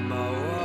My.